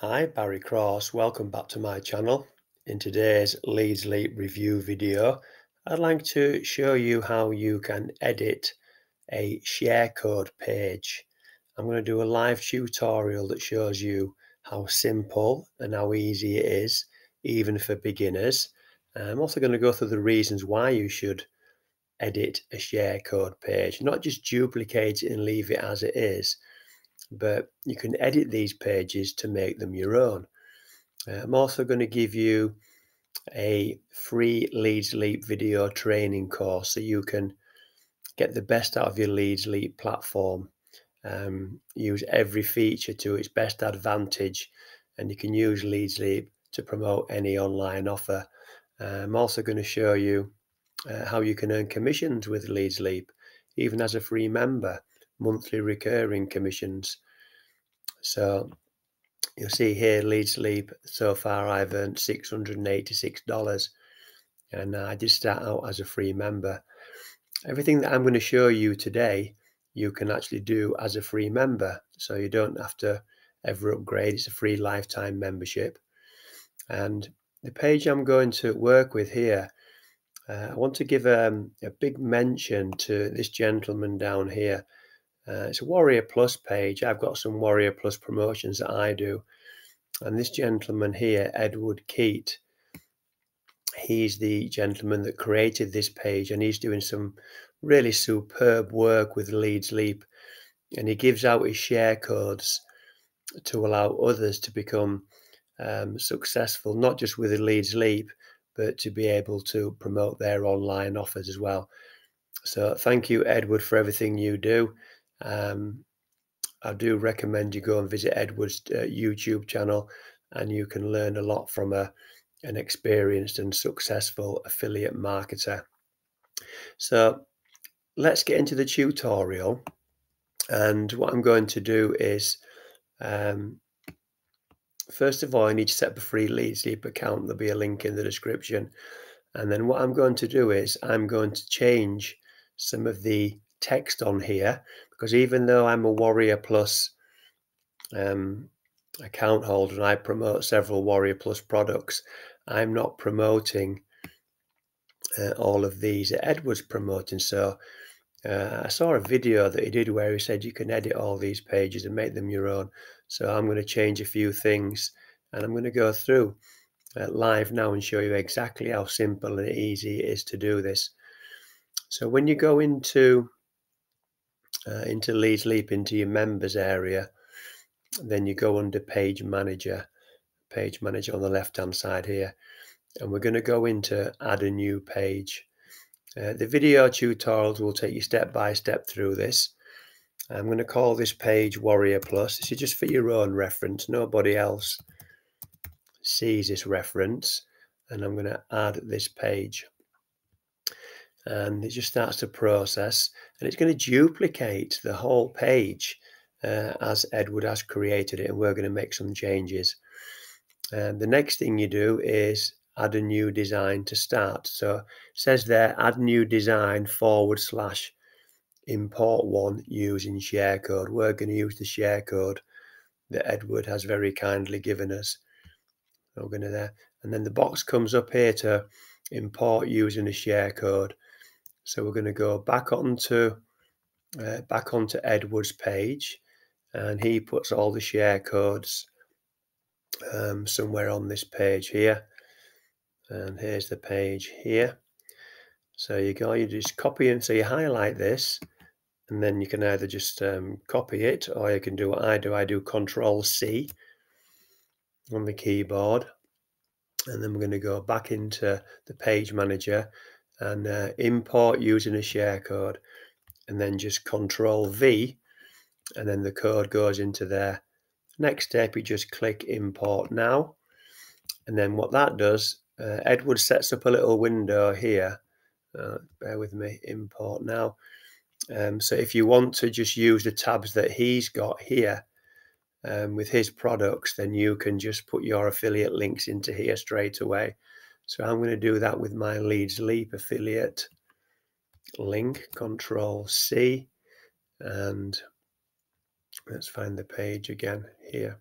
Hi, Barry Cross. Welcome back to my channel. In today's Leads Leap review video, I'd like to show you how you can edit a share code page. I'm going to do a live tutorial that shows you how simple and how easy it is, even for beginners. I'm also going to go through the reasons why you should edit a share code page, not just duplicate it and leave it as it is, but you can edit these pages to make them your own. Uh, I'm also going to give you a free Leads Leap video training course so you can get the best out of your Leads Leap platform. Um, use every feature to its best advantage, and you can use Leads Leap to promote any online offer. Uh, I'm also going to show you uh, how you can earn commissions with Leads Leap, even as a free member monthly recurring commissions. So you'll see here Leads Leap. So far, I've earned $686 and I did start out as a free member. Everything that I'm going to show you today, you can actually do as a free member. So you don't have to ever upgrade. It's a free lifetime membership. And the page I'm going to work with here, uh, I want to give um, a big mention to this gentleman down here. Uh, it's a Warrior Plus page. I've got some Warrior Plus promotions that I do. And this gentleman here, Edward Keat, he's the gentleman that created this page and he's doing some really superb work with Leads Leap. And he gives out his share codes to allow others to become um, successful, not just with the Leads Leap, but to be able to promote their online offers as well. So thank you, Edward, for everything you do. Um, I do recommend you go and visit Edward's uh, YouTube channel, and you can learn a lot from a an experienced and successful affiliate marketer. So let's get into the tutorial. And what I'm going to do is, um, first of all, I need to set up a free Leads Leap account. There'll be a link in the description. And then what I'm going to do is I'm going to change some of the text on here because even though I'm a Warrior Plus um, account holder and I promote several Warrior Plus products, I'm not promoting uh, all of these that Edward's promoting. So uh, I saw a video that he did where he said you can edit all these pages and make them your own. So I'm going to change a few things and I'm going to go through uh, live now and show you exactly how simple and easy it is to do this. So when you go into uh, into Leads Leap into your members area. Then you go under Page Manager, Page Manager on the left hand side here. And we're going to go into Add a New Page. Uh, the video tutorials will take you step by step through this. I'm going to call this page Warrior Plus. This is just for your own reference. Nobody else sees this reference. And I'm going to add this page and it just starts to process and it's going to duplicate the whole page uh, as Edward has created it and we're going to make some changes. And the next thing you do is add a new design to start. So it says there add new design forward slash import one using share code. We're going to use the share code that Edward has very kindly given us. We're going to there. And then the box comes up here to import using a share code. So we're going to go back onto uh, back onto Edward's page, and he puts all the share codes um, somewhere on this page here. And here's the page here. So you go, you just copy and so you highlight this, and then you can either just um, copy it or you can do what I do. I do Control C on the keyboard, and then we're going to go back into the page manager and uh, import using a share code and then just control V and then the code goes into there. Next step, you just click import now. And then what that does, uh, Edward sets up a little window here. Uh, bear with me, import now. Um, so if you want to just use the tabs that he's got here um, with his products, then you can just put your affiliate links into here straight away. So I'm going to do that with my Leads Leap affiliate link, Control C, and let's find the page again here.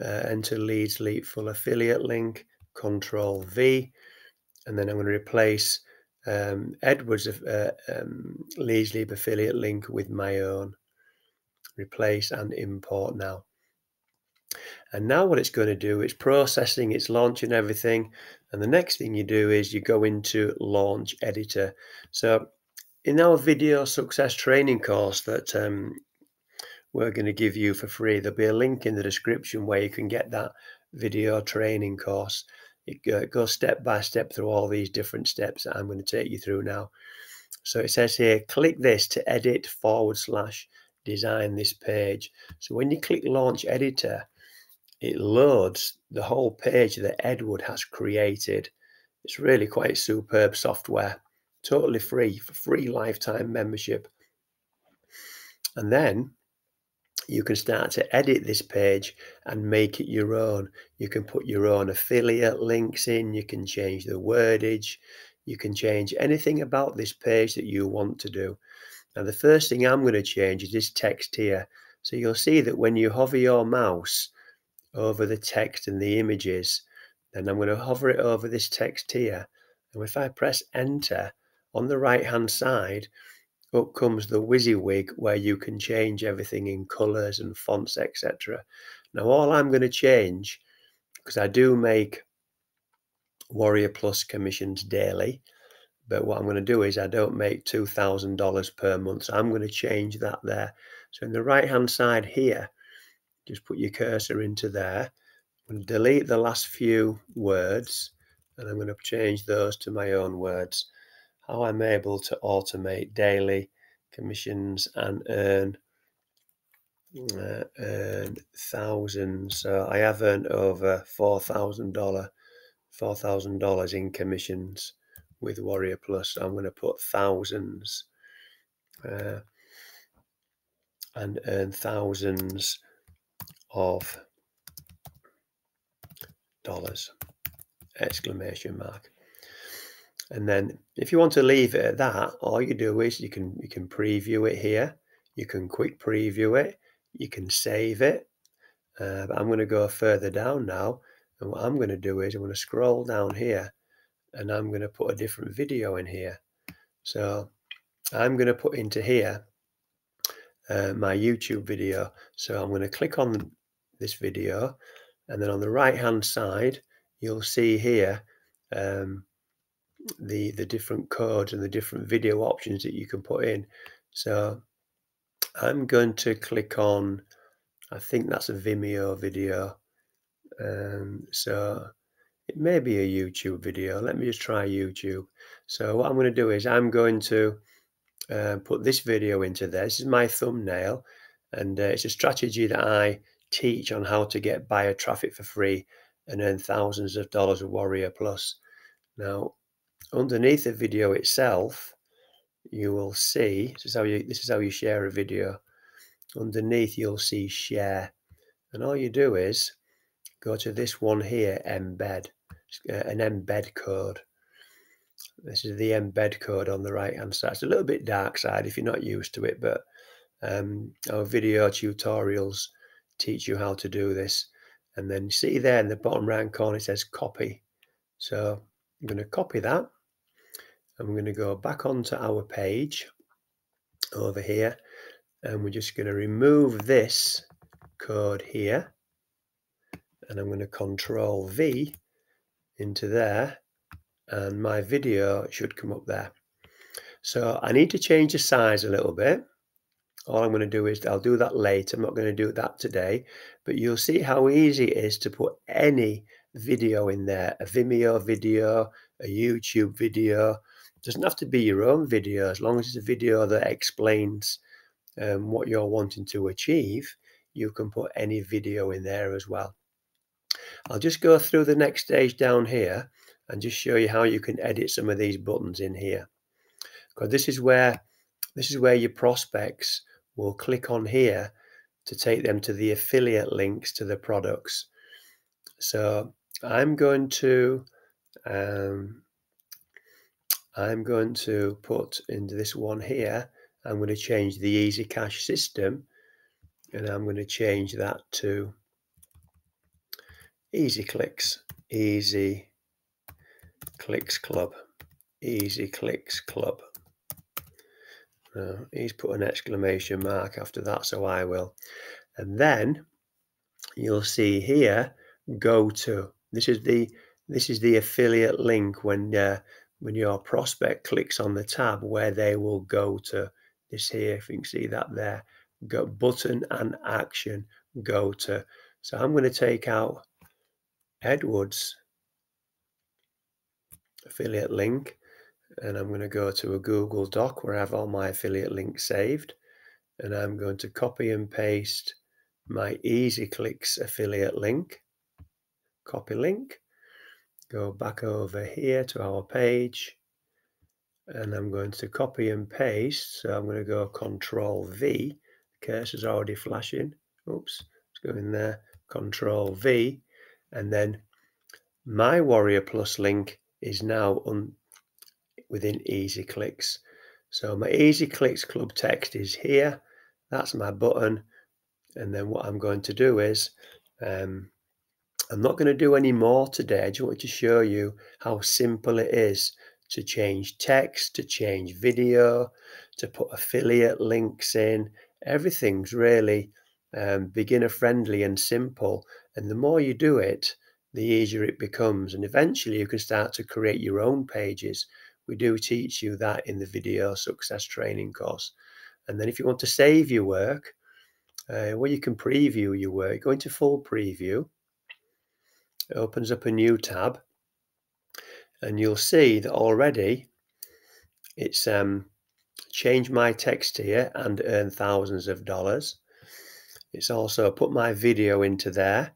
uh, enter Leads Leap full affiliate link, Control V, and then I'm going to replace um, Edwards uh, um, Leads Leap affiliate link with my own. Replace and import now. And now what it's going to do, it's processing, it's launching everything. And the next thing you do is you go into Launch Editor. So in our video success training course that um, we're going to give you for free, there'll be a link in the description where you can get that video training course. It goes step by step through all these different steps that I'm going to take you through now. So it says here, click this to edit forward slash design this page. So when you click launch editor, it loads the whole page that Edward has created. It's really quite superb software, totally free for free lifetime membership. And then you can start to edit this page and make it your own. You can put your own affiliate links in, you can change the wordage, you can change anything about this page that you want to do. Now, the first thing I'm going to change is this text here. So you'll see that when you hover your mouse over the text and the images. Then I'm going to hover it over this text here. And if I press enter on the right hand side, up comes the WYSIWYG where you can change everything in colors and fonts, etc. Now, all I'm going to change, because I do make Warrior Plus commissions daily, but what I'm going to do is I don't make $2,000 per month. So I'm going to change that there. So in the right hand side here, just put your cursor into there. To delete the last few words and I'm going to change those to my own words. How I'm able to automate daily commissions and earn uh, thousands. So I have earned over four thousand dollar four thousand dollars in commissions with Warrior Plus. So I'm going to put thousands uh, and earn thousands of dollars exclamation mark. And then if you want to leave it at that all you do is you can you can preview it here. You can quick preview it. You can save it. Uh, but I'm going to go further down now. And what I'm going to do is I'm going to scroll down here and I'm going to put a different video in here. So I'm going to put into here uh, my YouTube video. So I'm going to click on this video. And then on the right hand side, you'll see here um, the, the different codes and the different video options that you can put in. So I'm going to click on, I think that's a Vimeo video. Um, so it may be a YouTube video. Let me just try YouTube. So what I'm going to do is I'm going to uh, put this video into there. This is my thumbnail and uh, it's a strategy that I teach on how to get buyer traffic for free and earn thousands of dollars of Warrior Plus. Now, underneath the video itself, you will see this is how you this is how you share a video. Underneath, you'll see share, and all you do is go to this one here, embed, uh, an embed code. This is the embed code on the right hand side. It's a little bit dark side if you're not used to it, but um, our video tutorials teach you how to do this. And then see there in the bottom right corner, it says copy. So I'm going to copy that. I'm going to go back onto our page over here. And we're just going to remove this code here. And I'm going to control V into there. And my video should come up there. So I need to change the size a little bit all I'm going to do is I'll do that later. I'm not going to do that today, but you'll see how easy it is to put any video in there, a Vimeo video, a YouTube video. It doesn't have to be your own video as long as it's a video that explains um, what you're wanting to achieve. You can put any video in there as well. I'll just go through the next stage down here and just show you how you can edit some of these buttons in here. Because this is where this is where your prospects will click on here to take them to the affiliate links to the products. So I'm going to um, I'm going to put into this one here. I'm going to change the Easy Cash system, and I'm going to change that to Easy Clicks, Easy Clicks Club, Easy Clicks Club. Uh, he's put an exclamation mark after that, so I will. And then you'll see here, go to. This is the this is the affiliate link when uh, when your prospect clicks on the tab where they will go to. This here, if you can see that there, go button and action, go to. So I'm going to take out Edwards affiliate link and I'm going to go to a Google Doc where I have all my affiliate links saved and I'm going to copy and paste my EasyClicks affiliate link copy link go back over here to our page and I'm going to copy and paste so I'm going to go control V the cursor's already flashing oops let's go in there control V and then my Warrior Plus link is now on within Easy Clicks. So my Easy Clicks Club text is here. That's my button. And then what I'm going to do is, um, I'm not going to do any more today. I just want to show you how simple it is to change text, to change video, to put affiliate links in. Everything's really um, beginner friendly and simple. And the more you do it, the easier it becomes. And eventually you can start to create your own pages. We do teach you that in the video success training course. And then if you want to save your work, uh, well, you can preview your work. Go into full preview. It opens up a new tab. And you'll see that already it's um, changed my text here and earned thousands of dollars. It's also put my video into there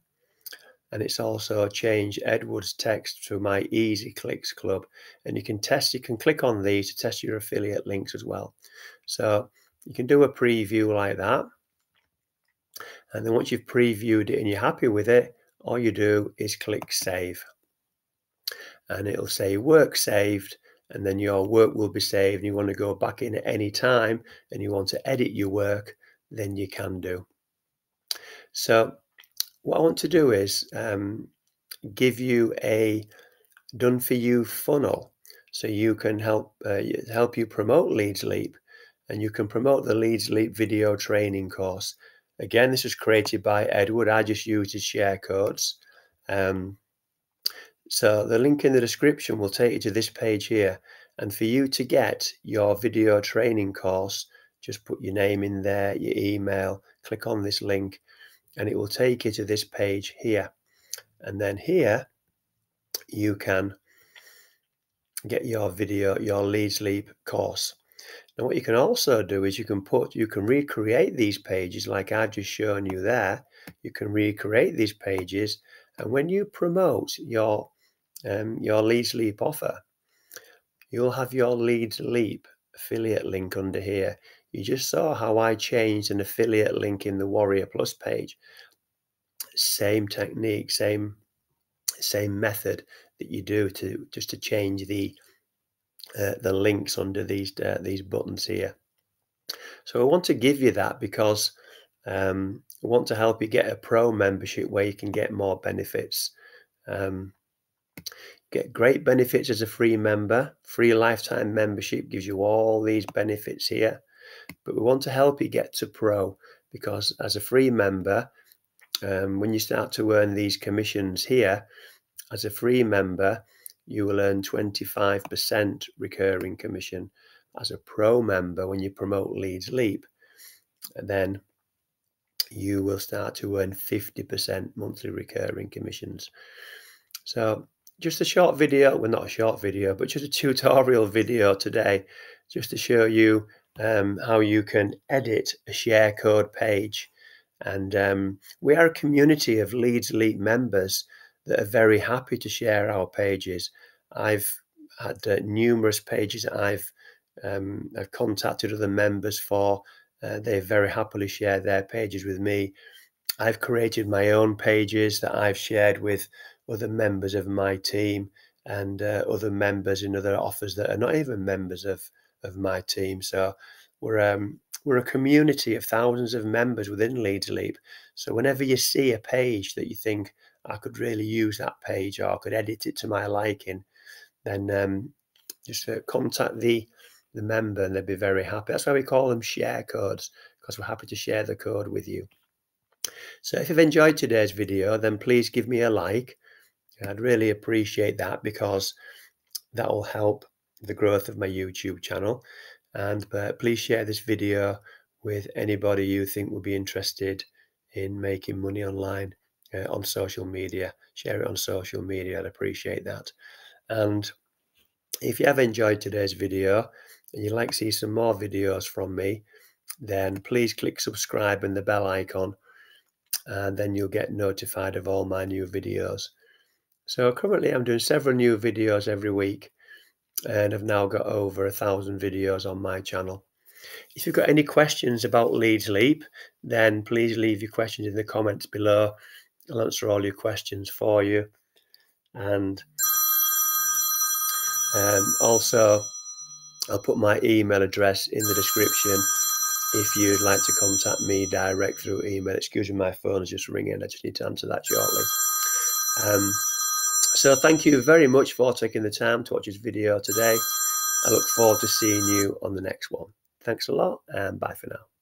and it's also changed Edward's text to my Easy Clicks Club. And you can test, you can click on these to test your affiliate links as well. So you can do a preview like that. And then once you've previewed it and you're happy with it, all you do is click save. And it'll say work saved and then your work will be saved and you want to go back in at any time and you want to edit your work, then you can do. So what I want to do is um, give you a done for you funnel so you can help uh, help you promote Leads Leap and you can promote the Leads Leap video training course. Again, this was created by Edward. I just used his share codes. Um, so the link in the description will take you to this page here. And for you to get your video training course, just put your name in there, your email, click on this link, and it will take you to this page here. And then here you can get your video, your Leads Leap course. Now what you can also do is you can put, you can recreate these pages like I've just shown you there. You can recreate these pages and when you promote your um, your Leads Leap offer, you'll have your Leads Leap affiliate link under here. You just saw how I changed an affiliate link in the Warrior Plus page. Same technique, same same method that you do to just to change the uh, the links under these uh, these buttons here. So I want to give you that because um, I want to help you get a pro membership where you can get more benefits. Um, get great benefits as a free member. Free lifetime membership gives you all these benefits here. But we want to help you get to pro because as a free member, um, when you start to earn these commissions here, as a free member, you will earn 25% recurring commission. As a pro member, when you promote Leads Leap, then you will start to earn 50% monthly recurring commissions. So just a short video, well not a short video, but just a tutorial video today, just to show you um, how you can edit a share code page. And um, we are a community of Leads Leap members that are very happy to share our pages. I've had uh, numerous pages I've um, I've contacted other members for. Uh, they very happily share their pages with me. I've created my own pages that I've shared with other members of my team and uh, other members in other offers that are not even members of of my team. So we're um, we're a community of thousands of members within Leads Leap. So whenever you see a page that you think I could really use that page or I could edit it to my liking, then um, just uh, contact the the member and they'd be very happy. That's why we call them share codes because we're happy to share the code with you. So if you've enjoyed today's video, then please give me a like. I'd really appreciate that because that will help the growth of my YouTube channel. And uh, please share this video with anybody you think would be interested in making money online uh, on social media. Share it on social media. I'd appreciate that. And if you have enjoyed today's video and you'd like to see some more videos from me, then please click subscribe and the bell icon and then you'll get notified of all my new videos. So currently I'm doing several new videos every week and I've now got over a thousand videos on my channel. If you've got any questions about Leads Leap, then please leave your questions in the comments below. I'll answer all your questions for you. And um, also, I'll put my email address in the description if you'd like to contact me direct through email. Excuse me, my phone is just ringing. I just need to answer that shortly. Um, so thank you very much for taking the time to watch this video today. I look forward to seeing you on the next one. Thanks a lot and bye for now.